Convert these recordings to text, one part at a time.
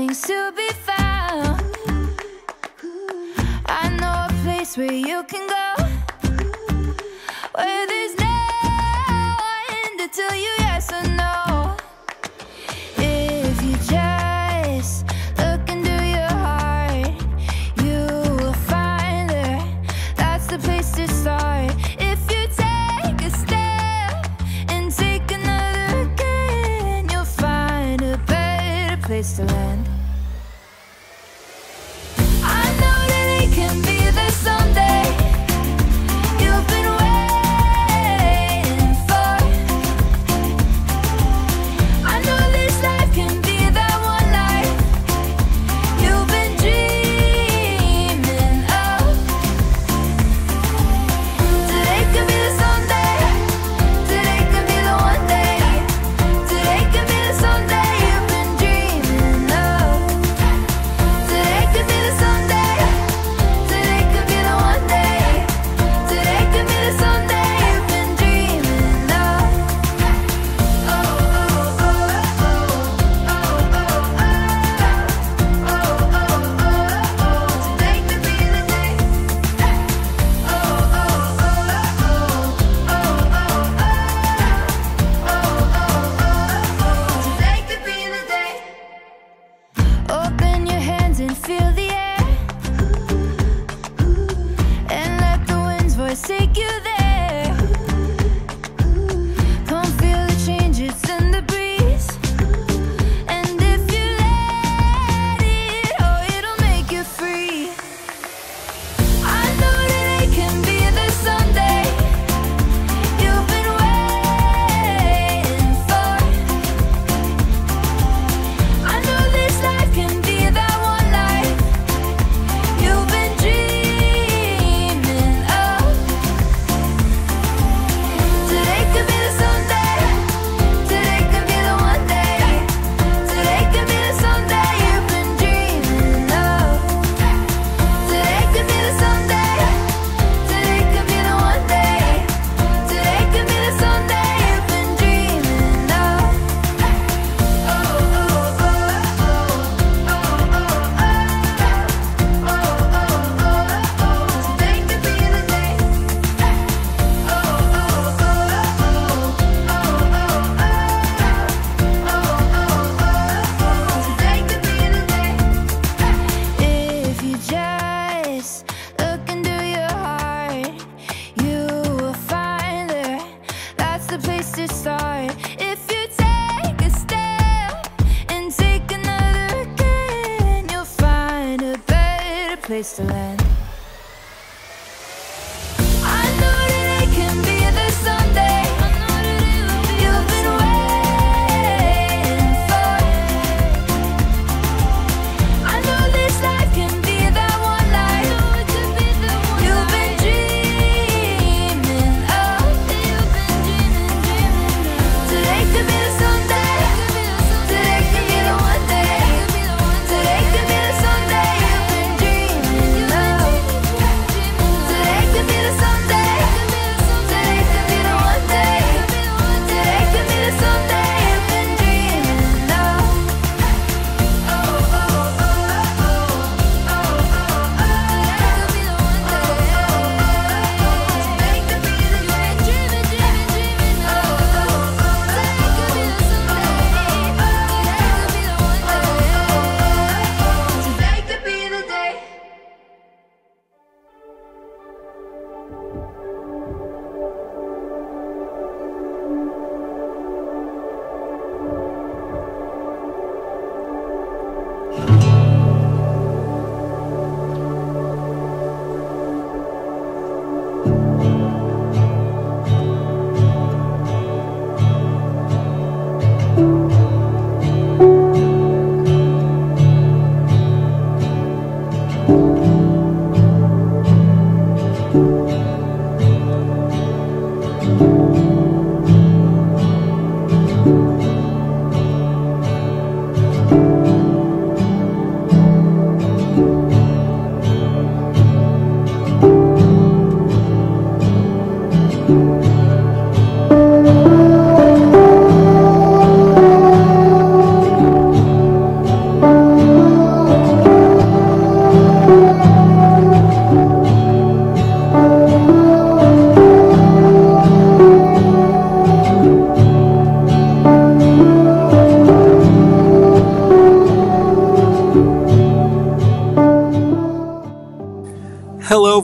Things to be found. I know a place where you can go, where there's no one to tell you yes or no. If you just look into your heart, you will find that That's the place to start. If you take a step and take another again, you'll find a better place to land. place to land.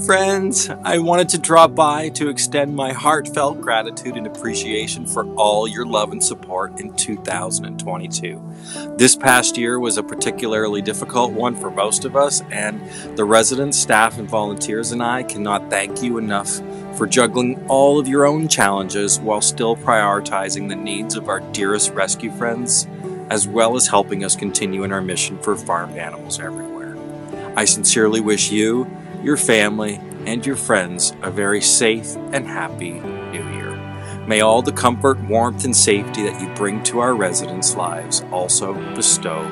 Friends. I wanted to drop by to extend my heartfelt gratitude and appreciation for all your love and support in 2022. This past year was a particularly difficult one for most of us, and the residents, staff, and volunteers and I cannot thank you enough for juggling all of your own challenges while still prioritizing the needs of our dearest rescue friends, as well as helping us continue in our mission for farmed animals everywhere. I sincerely wish you your family, and your friends a very safe and happy new year. May all the comfort, warmth, and safety that you bring to our residents' lives also bestow